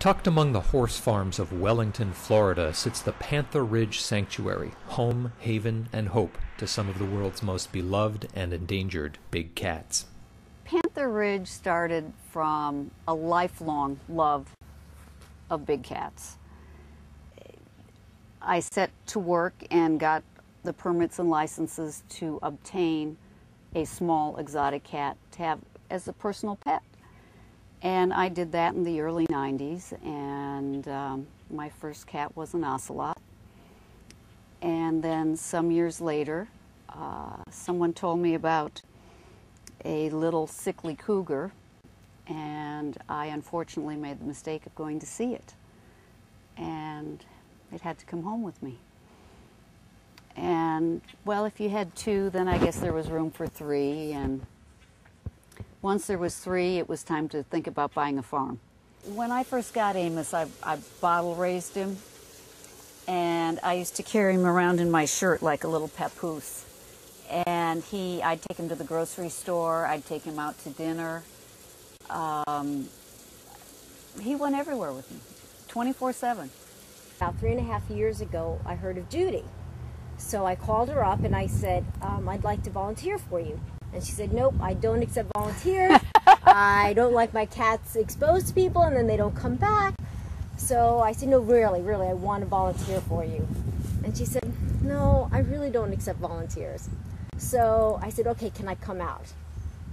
Tucked among the horse farms of Wellington, Florida, sits the Panther Ridge Sanctuary, home, haven, and hope to some of the world's most beloved and endangered big cats. Panther Ridge started from a lifelong love of big cats. I set to work and got the permits and licenses to obtain a small exotic cat to have as a personal pet. And I did that in the early 90s, and um, my first cat was an ocelot. And then some years later, uh, someone told me about a little sickly cougar, and I unfortunately made the mistake of going to see it. And it had to come home with me. And, well, if you had two, then I guess there was room for three, and once there was three, it was time to think about buying a farm. When I first got Amos, I, I bottle raised him, and I used to carry him around in my shirt like a little papoose. And he, I'd take him to the grocery store, I'd take him out to dinner. Um, he went everywhere with me, 24 7. About three and a half years ago, I heard of Judy. So I called her up and I said, um, I'd like to volunteer for you. And she said, Nope, I don't accept volunteers. I don't like my cats exposed to people and then they don't come back. So I said, No, really, really, I want to volunteer for you. And she said, No, I really don't accept volunteers. So I said, Okay, can I come out?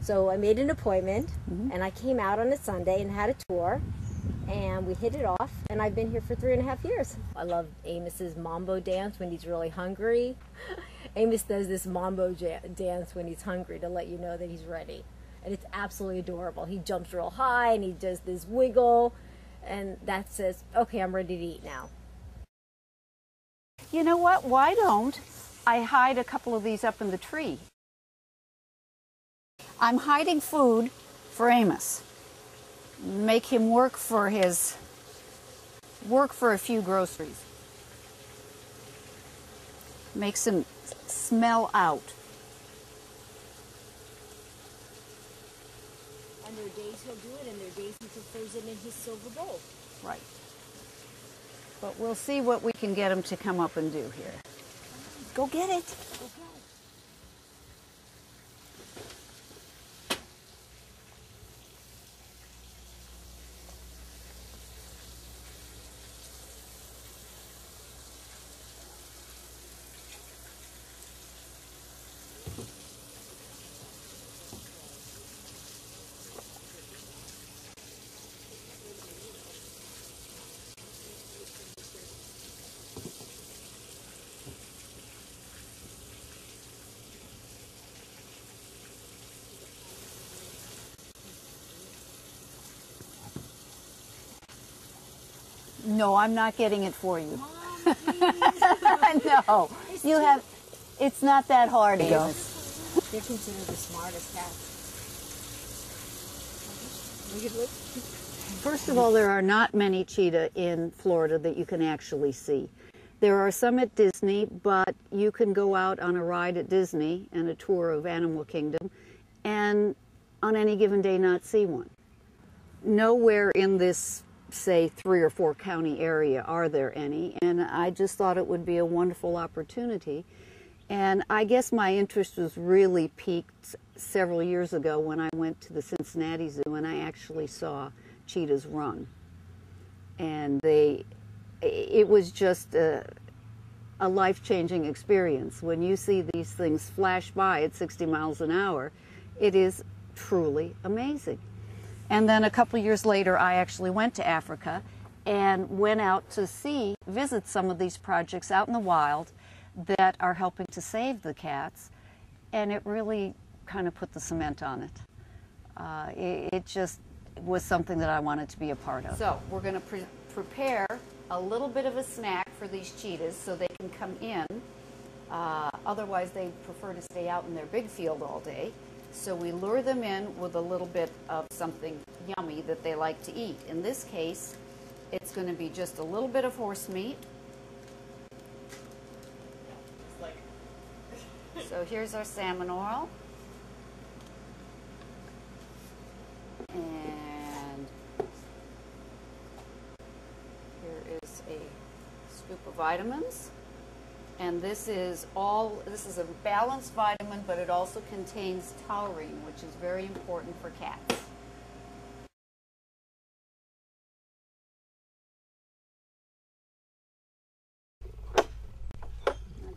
So I made an appointment mm-hmm. and I came out on a Sunday and had a tour and we hit it off and I've been here for three and a half years. I love Amos's mambo dance when he's really hungry. Amos does this mambo dance when he's hungry to let you know that he's ready. And it's absolutely adorable. He jumps real high and he does this wiggle, and that says, okay, I'm ready to eat now. You know what? Why don't I hide a couple of these up in the tree? I'm hiding food for Amos. Make him work for his work for a few groceries. Makes him smell out. And there are days he'll do it, and there are days he prefers it in his silver bowl. Right. But we'll see what we can get him to come up and do here. Go get it. Go No, I'm not getting it for you. no, you have. It's not that hard, Amos. They're considered the smartest cats. First of all, there are not many cheetah in Florida that you can actually see. There are some at Disney, but you can go out on a ride at Disney and a tour of Animal Kingdom and on any given day not see one. Nowhere in this say three or four county area are there any? And i just thought it would be a wonderful opportunity. And i guess my interest was really piqued several years ago when i went to the cincinnati zoo and i actually saw cheetahs run. And they it was just a, a life-changing experience. When you see these things flash by at 60 miles an hour it is truly amazing and then a couple years later, I actually went to Africa and went out to see, visit some of these projects out in the wild that are helping to save the cats. And it really kind of put the cement on it. Uh, it, it, just was something that I wanted to be a part of. So we're going to pre prepare a little bit of a snack for these cheetahs so they can come in. Uh, otherwise, they prefer to stay out in their big field all day. So we lure them in with a little bit of something yummy that they like to eat. In this case, it's going to be just a little bit of horse meat. so here's our salmon oil. And here is a scoop of vitamins. And this is all, this is a balanced vitamin, but it also contains taurine, which is very important for cats.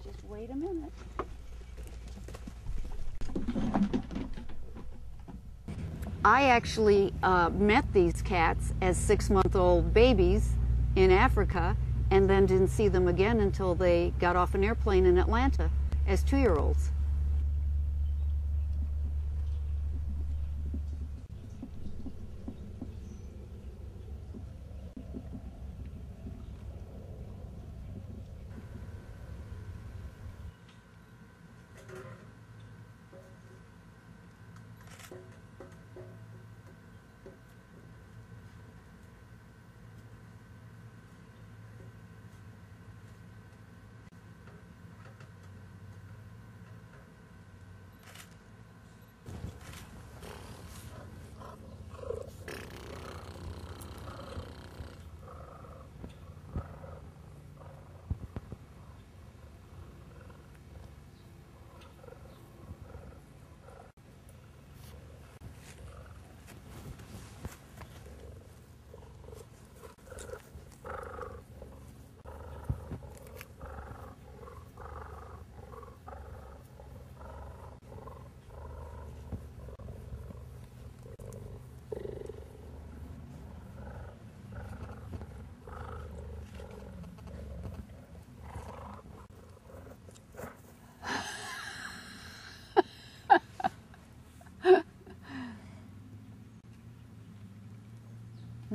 Just wait a minute. I actually uh, met these cats as six month old babies in Africa and then didn't see them again until they got off an airplane in Atlanta as two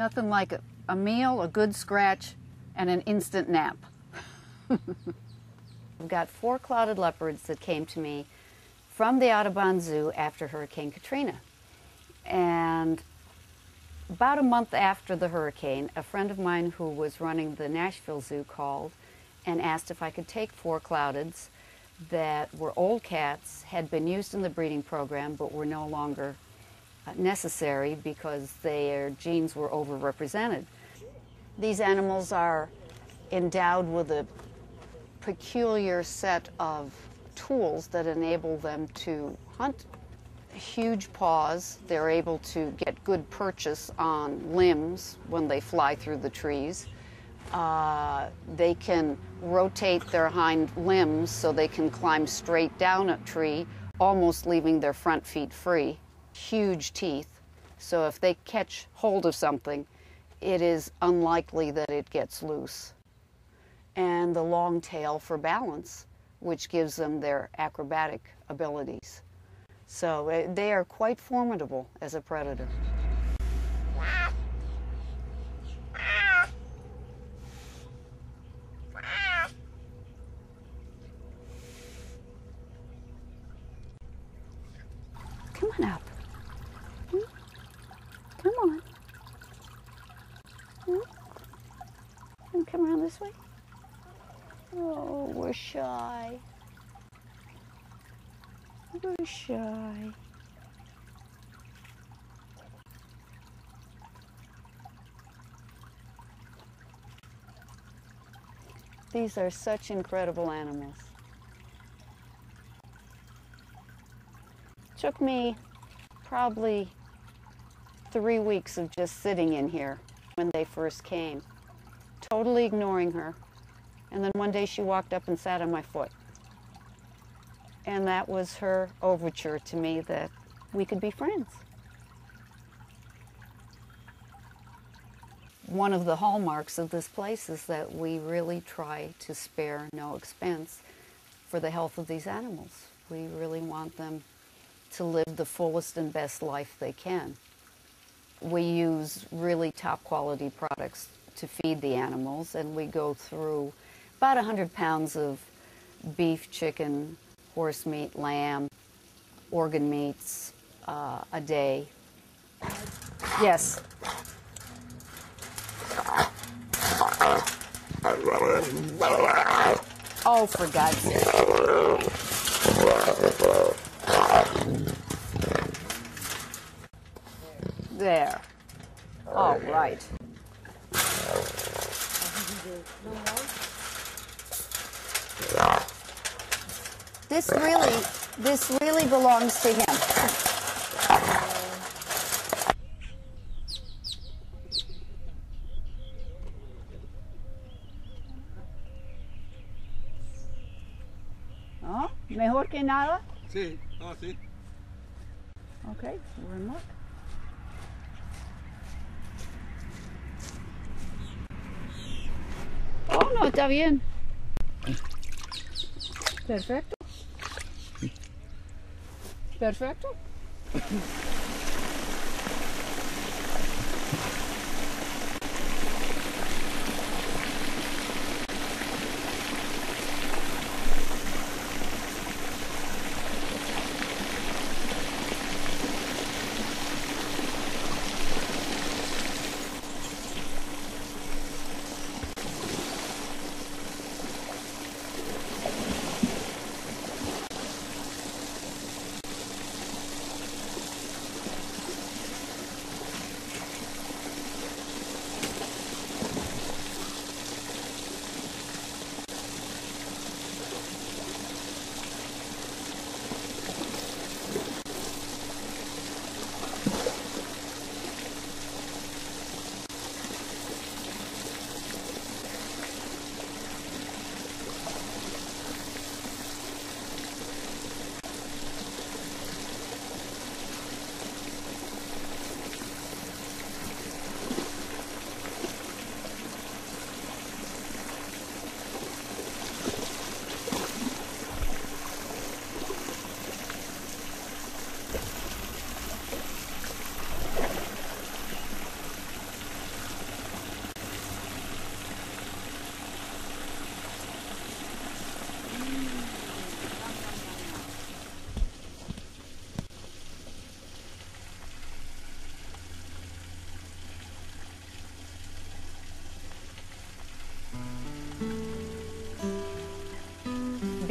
Nothing like a, meal, a good scratch, and an instant nap. I've got four clouded leopards that came to me from the Audubon Zoo after Hurricane Katrina. And about a month after the hurricane, a friend of mine who was running the Nashville Zoo called and asked if I could take four cloudeds that were old cats, had been used in the breeding program, but were no longer necessary because their genes were overrepresented. These animals are endowed with a peculiar set of tools that enable them to hunt. Huge paws, they're able to get good purchase on limbs when they fly through the trees. Uh, they can rotate their hind limbs so they can climb straight down a tree, almost leaving their front feet free. Huge teeth, so if they catch hold of something, it is unlikely that it gets loose. And the long tail for balance, which gives them their acrobatic abilities. So uh, they are quite formidable as a predator. Come on up. Hmm? Come on. Hmm? Wanna come around this way? Oh, we're shy. We're shy. These are such incredible animals. Took me probably three weeks of just sitting in here when they first came, totally ignoring her. And then one day she walked up and sat on my foot. And that was her overture to me that we could be friends. One of the hallmarks of this place is that we really try to spare no expense for the health of these animals. We really want them to live the fullest and best life they can. We use really top quality products to feed the animals, and we go through about 100 pounds of beef, chicken, horse meat, lamb, organ meats uh, a day. Yes. Oh, for God's sake. There. All right. This really, this really belongs to him. Oh, mejor que nada. Sí, ah, sí. Okay, we're in luck. Oh, no, está bien. Perfecto. Perfecto.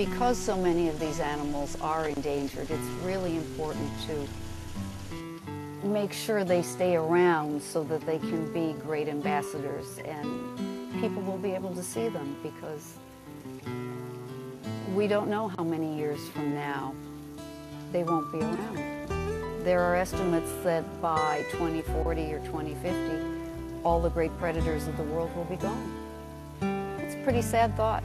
Because so many of these animals are endangered, it's really important to make sure they stay around so that they can be great ambassadors and people will be able to see them because we don't know how many years from now they won't be around. There are estimates that by 2040 or 2050, all the great predators of the world will be gone. It's a pretty sad thought.